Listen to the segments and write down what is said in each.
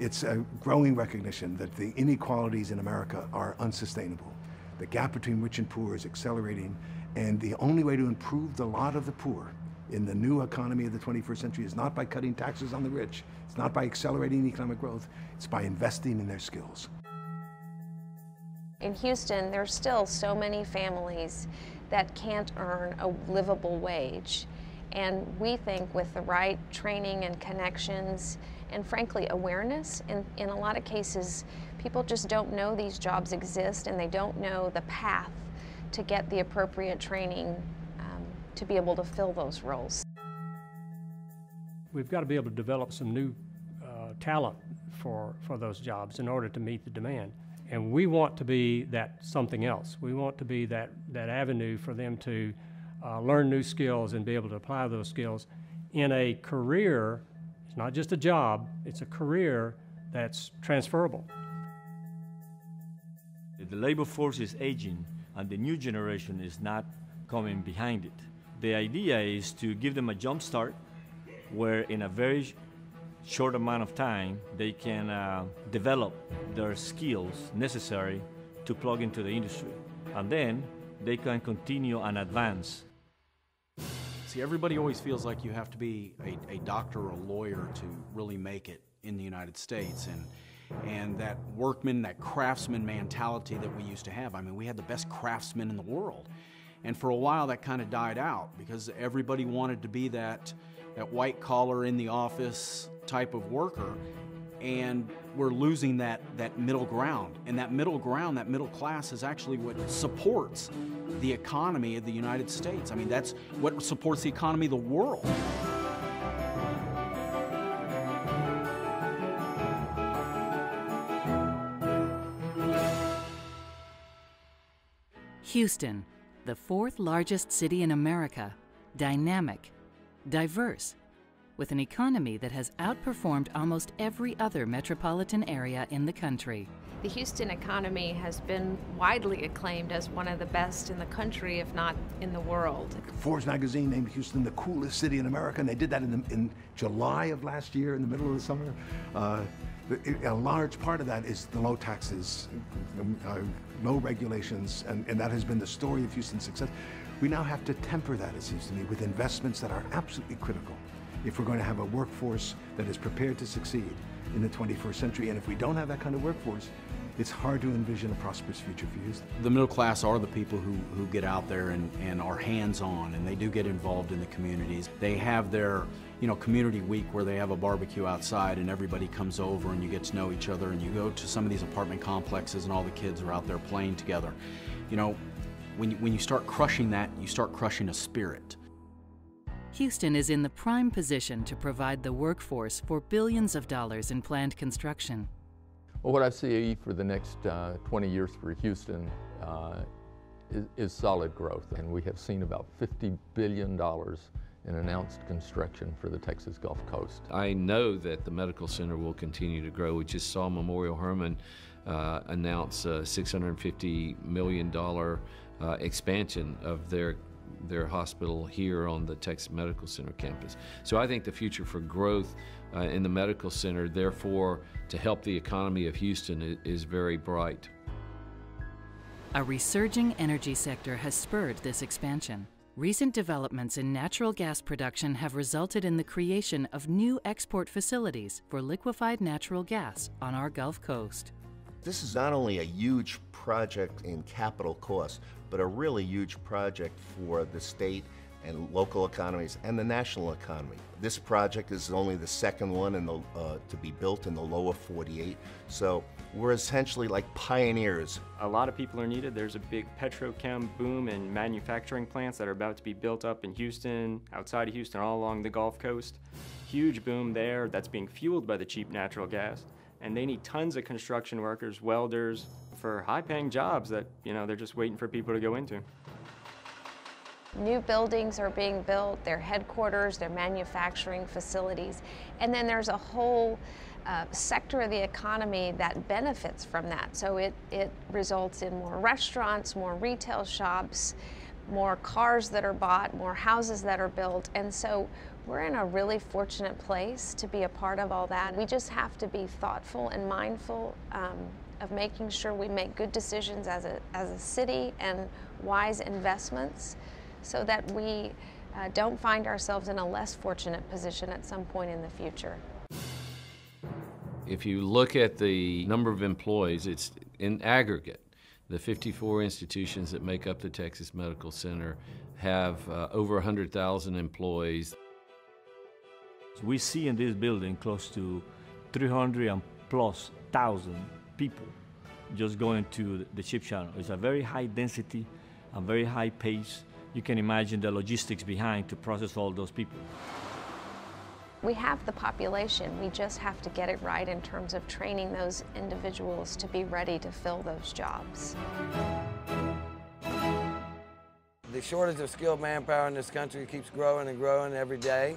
It's a growing recognition that the inequalities in America are unsustainable. The gap between rich and poor is accelerating, and the only way to improve the lot of the poor in the new economy of the 21st century is not by cutting taxes on the rich, it's not by accelerating economic growth, it's by investing in their skills. In Houston, there's still so many families that can't earn a livable wage. And we think with the right training and connections, and frankly, awareness, in, in a lot of cases, people just don't know these jobs exist and they don't know the path to get the appropriate training um, to be able to fill those roles. We've got to be able to develop some new uh, talent for, for those jobs in order to meet the demand. And we want to be that something else. We want to be that, that avenue for them to uh, learn new skills and be able to apply those skills in a career. It's not just a job, it's a career that's transferable. The labor force is aging and the new generation is not coming behind it. The idea is to give them a jump start where in a very short amount of time they can uh, develop their skills necessary to plug into the industry. And then they can continue and advance. See, everybody always feels like you have to be a, a doctor or a lawyer to really make it in the United States. And and that workman, that craftsman mentality that we used to have. I mean, we had the best craftsmen in the world. And for a while that kind of died out because everybody wanted to be that, that white collar in the office type of worker. And we're losing that, that middle ground. And that middle ground, that middle class, is actually what supports the economy of the United States. I mean, that's what supports the economy of the world. Houston, the fourth largest city in America, dynamic, diverse, with an economy that has outperformed almost every other metropolitan area in the country. The Houston economy has been widely acclaimed as one of the best in the country, if not in the world. Forbes magazine named Houston the coolest city in America, and they did that in, the, in July of last year, in the middle of the summer. Uh, a large part of that is the low taxes, uh, low regulations, and, and that has been the story of Houston's success. We now have to temper that, it seems to me, with investments that are absolutely critical if we're going to have a workforce that is prepared to succeed in the 21st century. And if we don't have that kind of workforce, it's hard to envision a prosperous future for Houston. The middle class are the people who, who get out there and, and are hands-on and they do get involved in the communities. They have their you know, community week where they have a barbecue outside and everybody comes over and you get to know each other and you go to some of these apartment complexes and all the kids are out there playing together. You know, when you, when you start crushing that, you start crushing a spirit. Houston is in the prime position to provide the workforce for billions of dollars in planned construction. Well, what I see for the next uh, 20 years for Houston uh, is, is solid growth, and we have seen about $50 billion in announced construction for the Texas Gulf Coast. I know that the medical center will continue to grow. We just saw Memorial Hermann uh, announce a $650 million uh, expansion of their their hospital here on the Texas Medical Center campus. So I think the future for growth uh, in the medical center, therefore, to help the economy of Houston is, is very bright. A resurging energy sector has spurred this expansion. Recent developments in natural gas production have resulted in the creation of new export facilities for liquefied natural gas on our Gulf Coast. This is not only a huge project in capital costs, but a really huge project for the state and local economies and the national economy. This project is only the second one in the, uh, to be built in the lower 48, so we're essentially like pioneers. A lot of people are needed. There's a big petrochem boom and manufacturing plants that are about to be built up in Houston, outside of Houston, all along the Gulf Coast. Huge boom there that's being fueled by the cheap natural gas. And they need tons of construction workers, welders, for high-paying jobs that, you know, they're just waiting for people to go into. New buildings are being built, their headquarters, their manufacturing facilities, and then there's a whole uh, sector of the economy that benefits from that. So it, it results in more restaurants, more retail shops, more cars that are bought, more houses that are built, and so we're in a really fortunate place to be a part of all that. We just have to be thoughtful and mindful um, of making sure we make good decisions as a, as a city and wise investments so that we uh, don't find ourselves in a less fortunate position at some point in the future. If you look at the number of employees, it's in aggregate. The 54 institutions that make up the Texas Medical Center have uh, over 100,000 employees. We see in this building close to 300 and plus thousand people just going to the ship channel. It's a very high density and very high pace. You can imagine the logistics behind to process all those people. We have the population, we just have to get it right in terms of training those individuals to be ready to fill those jobs. The shortage of skilled manpower in this country keeps growing and growing every day.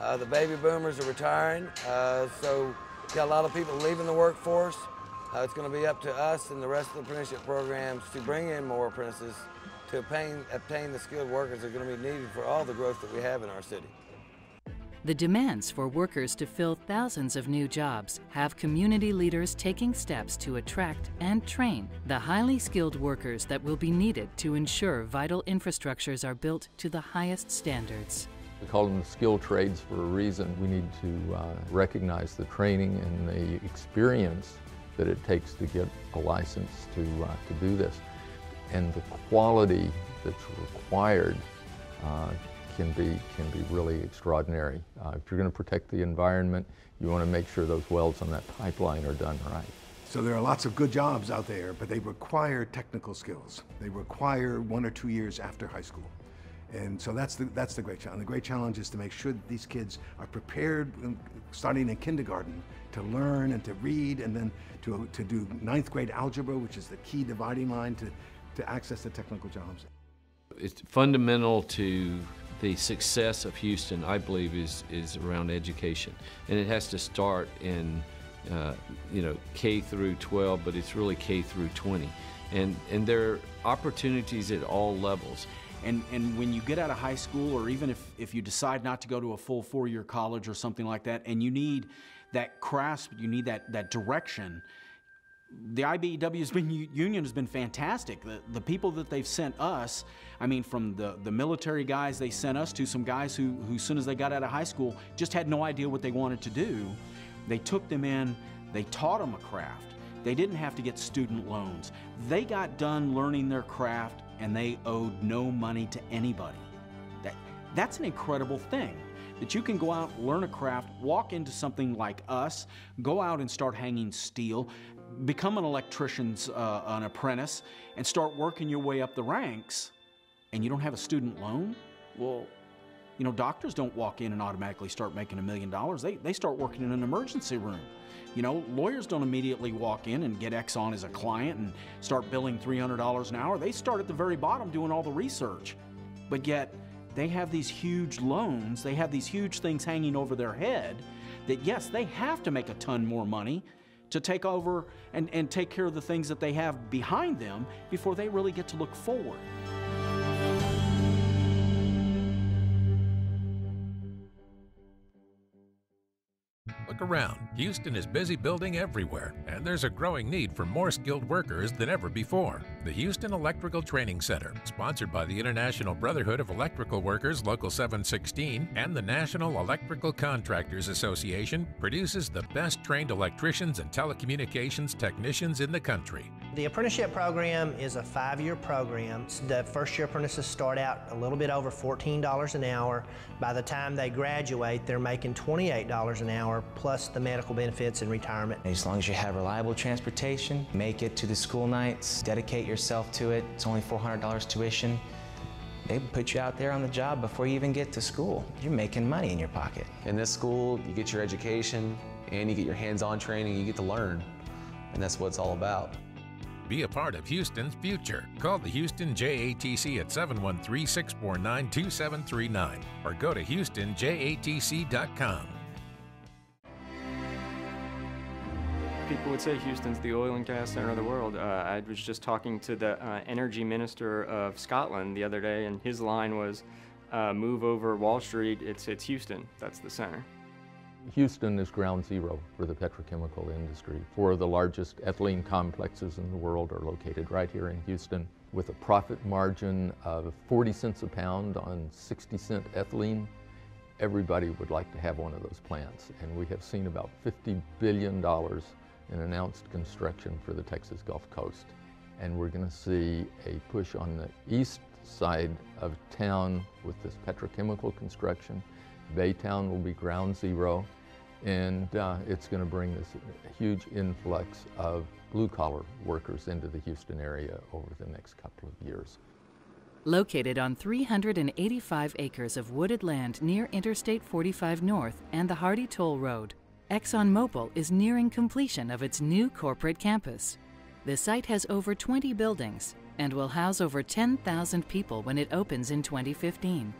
Uh, the baby boomers are retiring, uh, so got a lot of people leaving the workforce. Uh, it's going to be up to us and the rest of the apprenticeship programs to bring in more apprentices to obtain, obtain the skilled workers that are going to be needed for all the growth that we have in our city. The demands for workers to fill thousands of new jobs have community leaders taking steps to attract and train the highly skilled workers that will be needed to ensure vital infrastructures are built to the highest standards. We call them the skilled trades for a reason. We need to uh, recognize the training and the experience that it takes to get a license to, uh, to do this. And the quality that's required uh, can be, can be really extraordinary. Uh, if you're going to protect the environment, you want to make sure those welds on that pipeline are done right. So there are lots of good jobs out there, but they require technical skills. They require one or two years after high school. And so that's the, that's the great challenge. The great challenge is to make sure that these kids are prepared starting in kindergarten to learn and to read and then to, to do ninth grade algebra, which is the key dividing line to, to access the technical jobs. It's fundamental to the success of Houston, I believe, is, is around education. And it has to start in, uh, you know, K through 12, but it's really K through 20. And, and there are opportunities at all levels. And, and when you get out of high school, or even if, if you decide not to go to a full four year college or something like that, and you need that grasp, you need that, that direction, the been, union has been fantastic. The, the people that they've sent us, I mean, from the, the military guys they sent us to some guys who, who, as soon as they got out of high school, just had no idea what they wanted to do. They took them in, they taught them a craft. They didn't have to get student loans. They got done learning their craft and they owed no money to anybody. That, that's an incredible thing that you can go out, learn a craft, walk into something like us, go out and start hanging steel, become an electrician's uh, an apprentice, and start working your way up the ranks, and you don't have a student loan? Well, you know, doctors don't walk in and automatically start making a million dollars. They, they start working in an emergency room. You know, lawyers don't immediately walk in and get Exxon as a client and start billing $300 an hour. They start at the very bottom doing all the research. But yet, they have these huge loans, they have these huge things hanging over their head that, yes, they have to make a ton more money to take over and, and take care of the things that they have behind them before they really get to look forward. Around. Houston is busy building everywhere, and there's a growing need for more skilled workers than ever before. The Houston Electrical Training Center, sponsored by the International Brotherhood of Electrical Workers Local 716 and the National Electrical Contractors Association, produces the best trained electricians and telecommunications technicians in the country. The apprenticeship program is a five-year program. The first-year apprentices start out a little bit over $14 an hour. By the time they graduate, they're making $28 an hour plus the medical benefits and retirement. As long as you have reliable transportation, make it to the school nights, dedicate yourself to it. It's only $400 tuition. They put you out there on the job before you even get to school. You're making money in your pocket. In this school, you get your education and you get your hands-on training, you get to learn. And that's what it's all about. Be a part of Houston's future. Call the Houston JATC at 713 649 2739 or go to HoustonJATC.com. people would say Houston's the oil and gas center of the world. Uh, I was just talking to the uh, energy minister of Scotland the other day, and his line was, uh, "Move over Wall Street. It's it's Houston. That's the center." Houston is ground zero for the petrochemical industry. Four of the largest ethylene complexes in the world are located right here in Houston with a profit margin of 40 cents a pound on 60 cent ethylene. Everybody would like to have one of those plants, and we have seen about $50 billion in announced construction for the Texas Gulf Coast. And we're going to see a push on the east side of town with this petrochemical construction. Baytown will be ground zero, and uh, it's going to bring this huge influx of blue collar workers into the Houston area over the next couple of years. Located on 385 acres of wooded land near Interstate 45 North and the Hardy Toll Road, ExxonMobil is nearing completion of its new corporate campus. The site has over 20 buildings and will house over 10,000 people when it opens in 2015.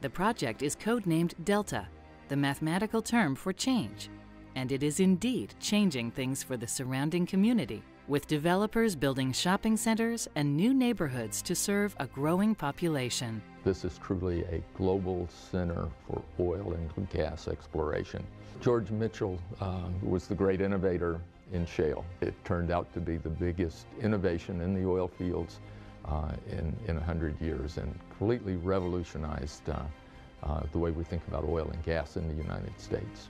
The project is codenamed Delta, the mathematical term for change, and it is indeed changing things for the surrounding community, with developers building shopping centers and new neighborhoods to serve a growing population. This is truly a global center for oil and gas exploration. George Mitchell uh, was the great innovator in shale. It turned out to be the biggest innovation in the oil fields uh, in, in 100 years and completely revolutionized uh, uh, the way we think about oil and gas in the United States.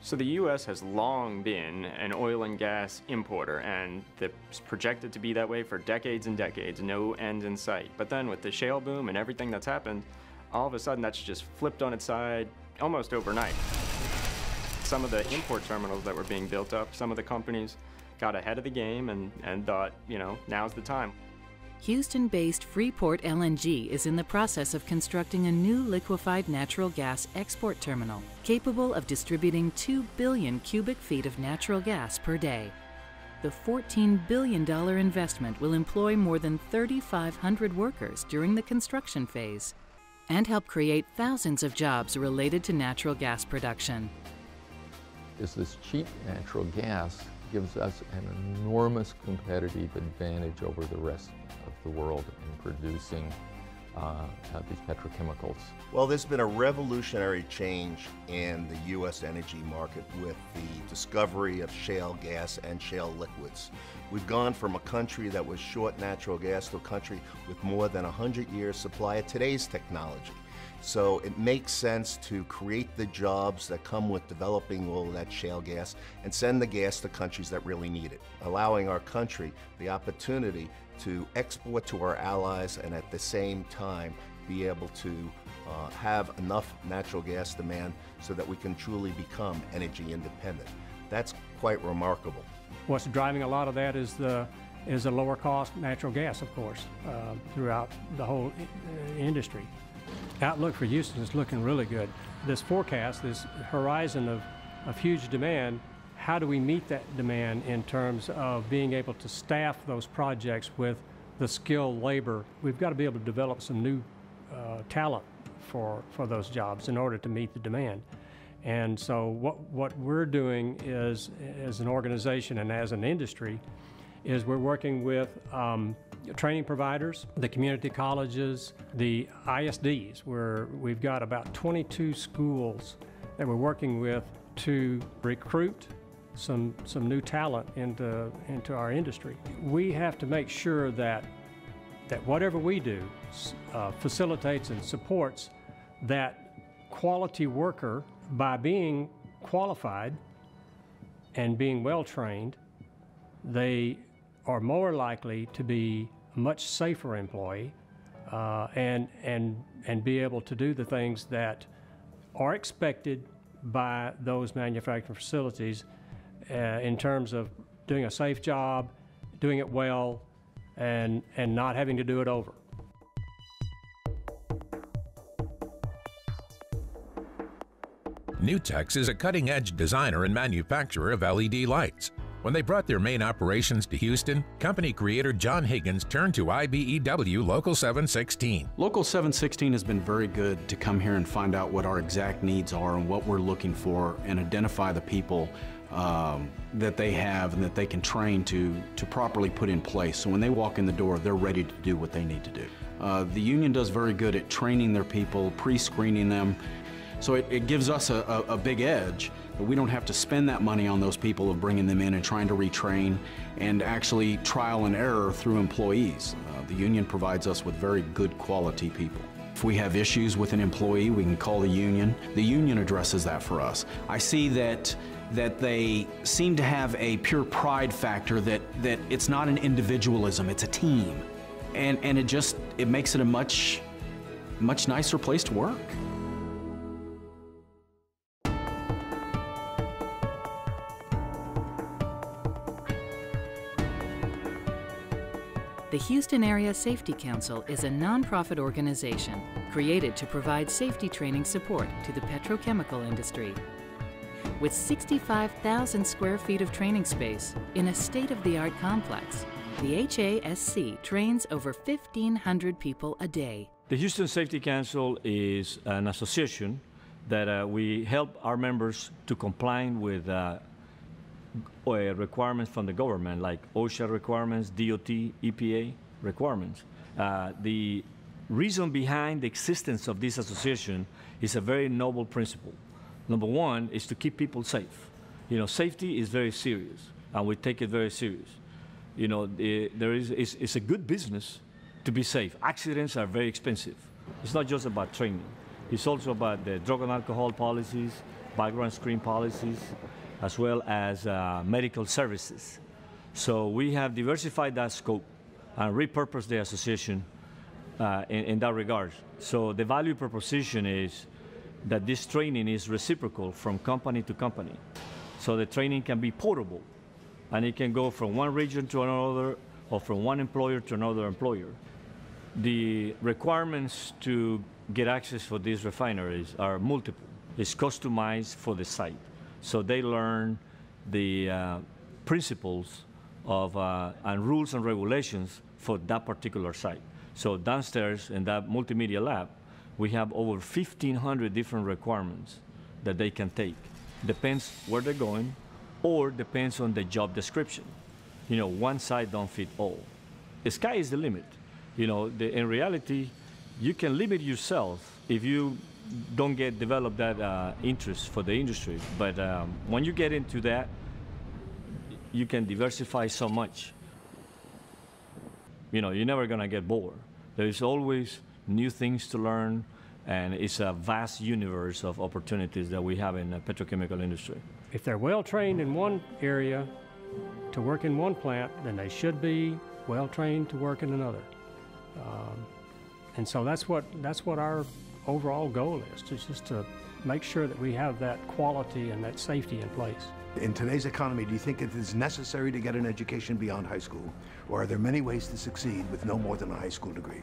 So the U.S. has long been an oil and gas importer, and it's projected to be that way for decades and decades, no end in sight. But then with the shale boom and everything that's happened, all of a sudden that's just flipped on its side almost overnight. Some of the import terminals that were being built up, some of the companies got ahead of the game and, and thought, you know, now's the time. Houston based Freeport LNG is in the process of constructing a new liquefied natural gas export terminal capable of distributing 2 billion cubic feet of natural gas per day. The $14 billion investment will employ more than 3,500 workers during the construction phase and help create thousands of jobs related to natural gas production. Is this cheap natural gas gives us an enormous competitive advantage over the rest the world in producing uh, uh, these petrochemicals. Well, there's been a revolutionary change in the U.S. energy market with the discovery of shale gas and shale liquids. We've gone from a country that was short natural gas to a country with more than 100 years supply of today's technology. So it makes sense to create the jobs that come with developing all that shale gas and send the gas to countries that really need it, allowing our country the opportunity to export to our allies and at the same time be able to uh, have enough natural gas demand so that we can truly become energy independent. That's quite remarkable. What's driving a lot of that is the is a lower cost natural gas, of course, uh, throughout the whole uh, industry outlook for Houston is looking really good. This forecast, this horizon of, of huge demand, how do we meet that demand in terms of being able to staff those projects with the skilled labor? We've got to be able to develop some new uh, talent for, for those jobs in order to meet the demand. And so what, what we're doing is, as an organization and as an industry, is we're working with um, training providers, the community colleges, the ISDs, where we've got about 22 schools that we're working with to recruit some, some new talent into, into our industry. We have to make sure that, that whatever we do uh, facilitates and supports that quality worker by being qualified and being well trained, they are more likely to be a much safer employee uh, and, and, and be able to do the things that are expected by those manufacturing facilities uh, in terms of doing a safe job, doing it well, and, and not having to do it over. Nutex is a cutting edge designer and manufacturer of LED lights. When they brought their main operations to Houston, company creator John Higgins turned to IBEW Local 716. Local 716 has been very good to come here and find out what our exact needs are and what we're looking for and identify the people um, that they have and that they can train to, to properly put in place. So when they walk in the door, they're ready to do what they need to do. Uh, the union does very good at training their people, pre-screening them, so it, it gives us a, a, a, big edge, we don't have to spend that money on those people of bringing them in and trying to retrain and actually trial and error through employees. Uh, the union provides us with very good quality people. If we have issues with an employee, we can call the union. The union addresses that for us. I see that that they seem to have a pure pride factor that, that it's not an individualism, it's a team. And, and it just, it makes it a much, much nicer place to work. The Houston Area Safety Council is a nonprofit organization created to provide safety training support to the petrochemical industry. With 65,000 square feet of training space in a state-of-the-art complex, the HASC trains over 1,500 people a day. The Houston Safety Council is an association that uh, we help our members to comply with uh, requirements from the government, like OSHA requirements, DOT, EPA requirements. Uh, the reason behind the existence of this association is a very noble principle. Number one is to keep people safe. You know, safety is very serious, and we take it very serious. You know, the, there is, it's, it's a good business to be safe. Accidents are very expensive. It's not just about training. It's also about the drug and alcohol policies, background screen policies, as well as uh, medical services. So we have diversified that scope and repurposed the association uh, in, in, that regard. So the value proposition is that this training is reciprocal from company to company. So the training can be portable and it can go from one region to another or from one employer to another employer. The requirements to get access for these refineries are multiple. It's customized for the site. So they learn the uh, principles of uh, and rules and regulations for that particular site. So downstairs in that multimedia lab, we have over 1,500 different requirements that they can take. Depends where they're going, or depends on the job description. You know, one side don't fit all. The sky is the limit. You know, the, in reality, you can limit yourself if you don't get develop that uh, interest for the industry. But um, when you get into that, you can diversify so much. You know, you're never gonna get bored. There's always new things to learn, and it's a vast universe of opportunities that we have in the petrochemical industry. If they're well trained in one area to work in one plant, then they should be well trained to work in another. Um, and so that's what that's what our overall goal is, to just to make sure that we have that quality and that safety in place. In today's economy, do you think it is necessary to get an education beyond high school? Or are there many ways to succeed with no more than a high school degree?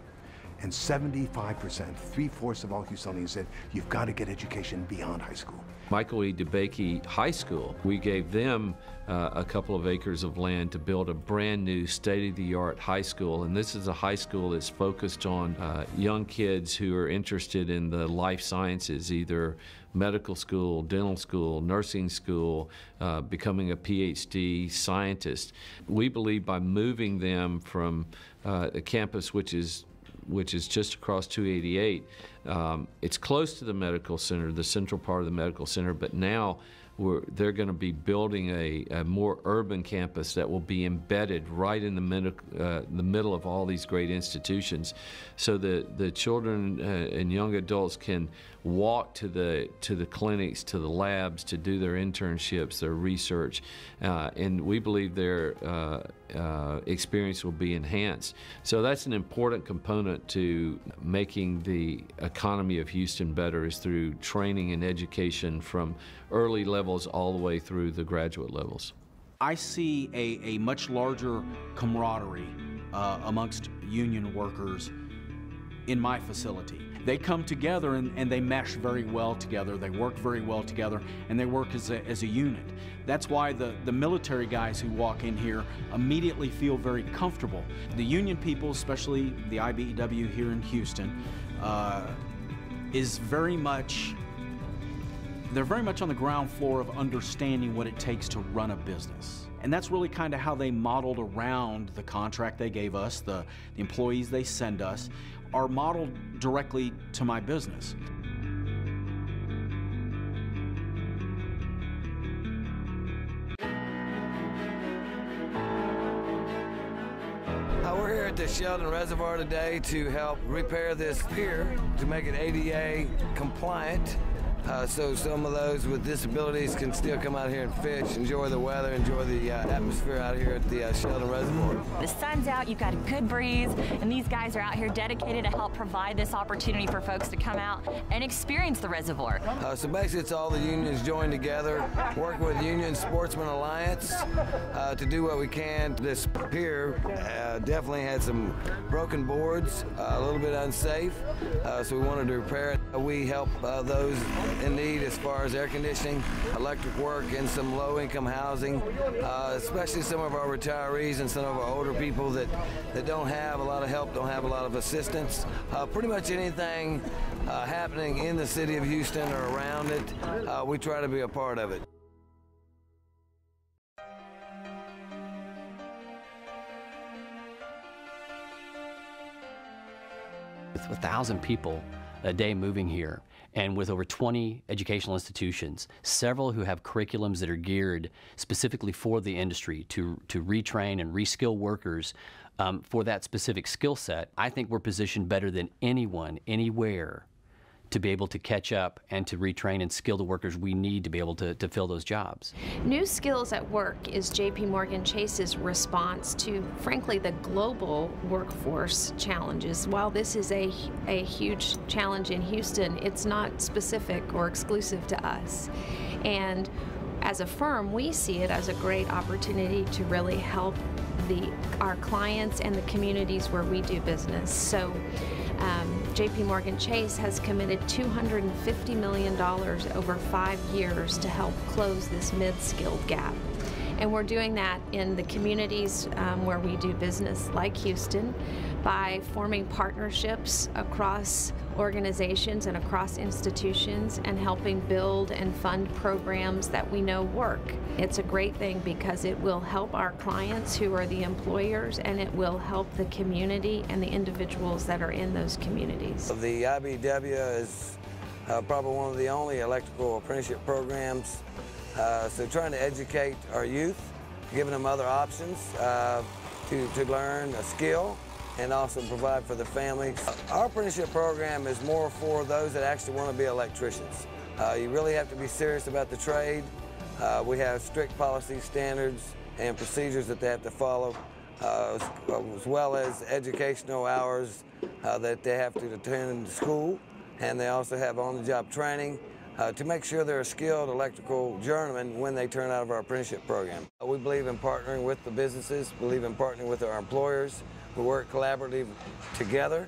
And 75%, three-fourths of all Houstonians said, you've got to get education beyond high school. Michael E. DeBakey High School, we gave them uh, a couple of acres of land to build a brand new state-of-the-art high school. And this is a high school that's focused on uh, young kids who are interested in the life sciences, either medical school, dental school, nursing school, uh, becoming a PhD scientist. We believe by moving them from uh, a campus which is which is just across 288. Um, it's close to the medical center, the central part of the medical center, but now they're going to be building a, a, more urban campus that will be embedded right in the, uh, the middle of all these great institutions so that the children uh, and young adults can walk to the to the clinics, to the labs, to do their internships, their research, uh, and we believe their uh, uh, experience will be enhanced. So that's an important component to making the economy of Houston better is through training and education from early levels all the way through the graduate levels. I see a, a much larger camaraderie uh, amongst union workers in my facility. They come together and, and they mesh very well together. They work very well together and they work as a, as a unit. That's why the, the military guys who walk in here immediately feel very comfortable. The union people, especially the IBEW here in Houston, uh, is very much they're very much on the ground floor of understanding what it takes to run a business. And that's really kind of how they modeled around the contract they gave us, the, the employees they send us, are modeled directly to my business. We're here at the Sheldon Reservoir today to help repair this pier to make it ADA compliant. Uh, so some of those with disabilities can still come out here and fish, enjoy the weather, enjoy the uh, atmosphere out here at the uh, Sheldon Reservoir. The sun's out, you've got a good breeze, and these guys are out here dedicated to help provide this opportunity for folks to come out and experience the reservoir. Uh, so basically it's all the unions joined together, working with Union Sportsman Alliance uh, to do what we can. This pier uh, definitely had some broken boards, a little bit unsafe, so we wanted to repair it. We help those in need as far as air conditioning, electric work, and some low-income housing, uh, especially some of our retirees and some of our older people that, that don't have a lot of help, don't have a lot of assistance. Uh, pretty much anything uh, happening in the city of Houston or around it, uh, we try to be a part of it. With a thousand people a day moving here, and with over 20 educational institutions, several who have curriculums that are geared specifically for the industry to, to retrain and reskill workers um, for that specific skill set, I think we're positioned better than anyone, anywhere, to be able to catch up and to retrain and skill the workers we need to be able to, to fill those jobs. New Skills at Work is JP Morgan Chase's response to, frankly, the global workforce challenges. While this is a, a huge challenge in Houston, it's not specific or exclusive to us. And as a firm, we see it as a great opportunity to really help the, our clients and the communities where we do business. So um, JP Morgan Chase has committed $250 million over five years to help close this mid-skilled gap. And we're doing that in the communities um, where we do business, like Houston, by forming partnerships across organizations and across institutions and helping build and fund programs that we know work. It's a great thing because it will help our clients who are the employers and it will help the community and the individuals that are in those communities. The IBEW is uh, probably one of the only electrical apprenticeship programs uh, so trying to educate our youth, giving them other options uh, to, to learn a skill and also provide for the families. Our apprenticeship program is more for those that actually want to be electricians. Uh, you really have to be serious about the trade. Uh, we have strict policy standards and procedures that they have to follow, uh, as well as educational hours uh, that they have to attend school. And they also have on-the-job training uh, to make sure they're a skilled electrical journeyman when they turn out of our apprenticeship program. Uh, we believe in partnering with the businesses, believe in partnering with our employers. We work collaboratively together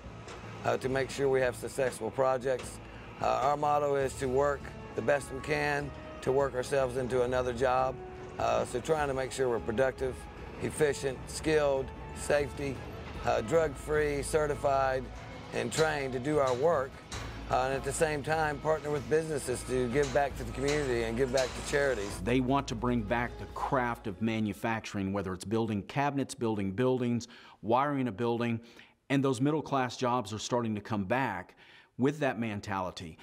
uh, to make sure we have successful projects. Uh, our motto is to work the best we can, to work ourselves into another job. Uh, so trying to make sure we're productive, efficient, skilled, safety, uh, drug-free, certified, and trained to do our work uh, and at the same time partner with businesses to give back to the community and give back to charities. They want to bring back the craft of manufacturing, whether it's building cabinets, building buildings, wiring a building, and those middle class jobs are starting to come back with that mentality.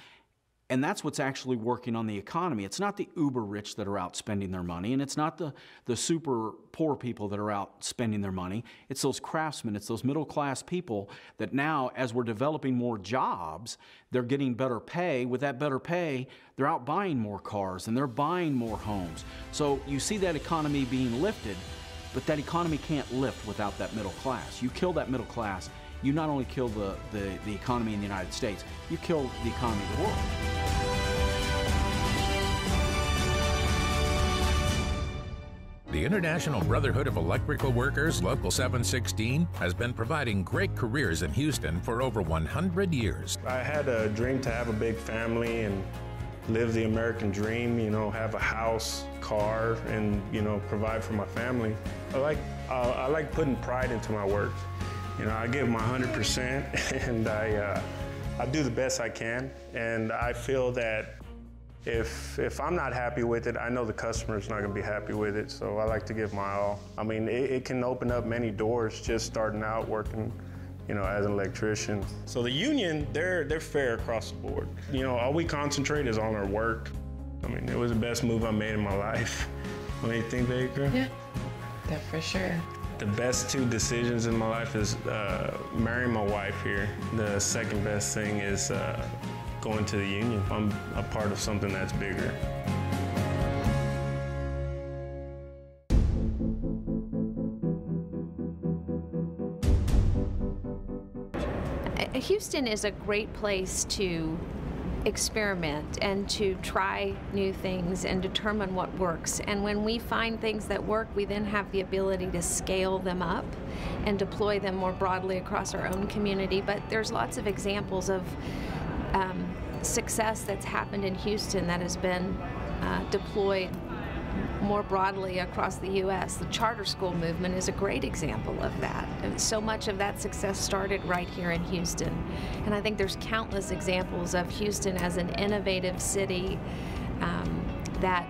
And that's what's actually working on the economy. It's not the uber rich that are out spending their money, and it's not the, the super poor people that are out spending their money. It's those craftsmen, it's those middle class people that now, as we're developing more jobs, they're getting better pay. With that better pay, they're out buying more cars and they're buying more homes. So you see that economy being lifted, but that economy can't lift without that middle class. You kill that middle class, you not only kill the, the, the economy in the United States, you kill the economy of the world. The International Brotherhood of Electrical Workers, Local 716, has been providing great careers in Houston for over 100 years. I had a dream to have a big family and live the American dream, you know, have a house, car, and, you know, provide for my family. I like, uh, I like putting pride into my work. You know, I give my 100% and I, uh, I do the best I can. And I feel that if if I'm not happy with it, I know the customer's not gonna be happy with it. So I like to give my all. I mean, it, it can open up many doors just starting out working, you know, as an electrician. So the union, they're they're fair across the board. You know, all we concentrate is on our work. I mean, it was the best move I made in my life. What do you think, Baker? Yeah, that for sure. The best two decisions in my life is uh, marrying my wife here. The second best thing is uh, going to the union. I'm a part of something that's bigger. Houston is a great place to experiment and to try new things and determine what works. And when we find things that work, we then have the ability to scale them up and deploy them more broadly across our own community. But there's lots of examples of um, success that's happened in Houston that has been uh, deployed more broadly across the U.S. The charter school movement is a great example of that. And so much of that success started right here in Houston. And I think there's countless examples of Houston as an innovative city um, that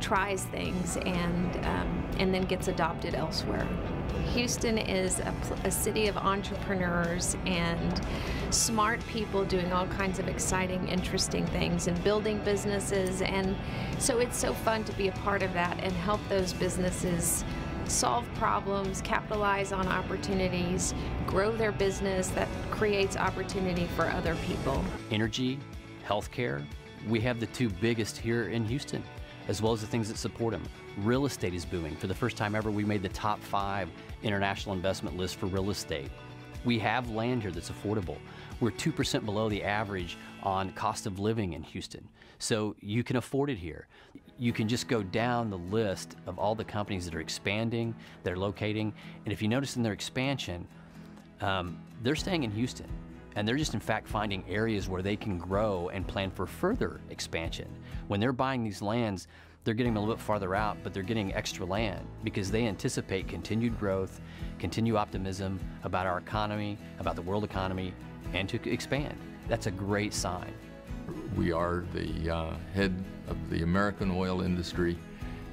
tries things and, um, and then gets adopted elsewhere. Houston is a, a, city of entrepreneurs and smart people doing all kinds of exciting, interesting things and building businesses. And so it's so fun to be a part of that and help those businesses solve problems, capitalize on opportunities, grow their business that creates opportunity for other people. Energy, healthcare, we have the two biggest here in Houston as well as the things that support them. Real estate is booming. For the first time ever, we made the top five international investment list for real estate. We have land here that's affordable. We're 2% below the average on cost of living in Houston. So you can afford it here. You can just go down the list of all the companies that are expanding, they're locating, and if you notice in their expansion, um, they're staying in Houston. And they're just, in fact, finding areas where they can grow and plan for further expansion. When they're buying these lands, they're getting a little bit farther out, but they're getting extra land because they anticipate continued growth, continued optimism about our economy, about the world economy, and to expand. That's a great sign. We are the uh, head of the American oil industry,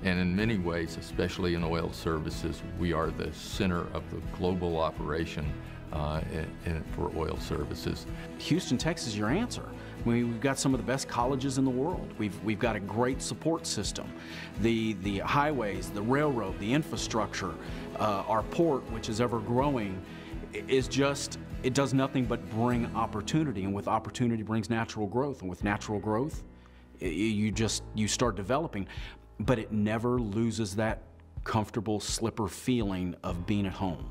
and in many ways, especially in oil services, we are the center of the global operation uh, in, in, for oil services. Houston, Texas is your answer. We've got some of the best colleges in the world. We've, we've got a great support system. The, the highways, the railroad, the infrastructure, uh, our port, which is ever growing, is just, it does nothing but bring opportunity. And with opportunity brings natural growth. And with natural growth, you just, you start developing. But it never loses that comfortable slipper feeling of being at home.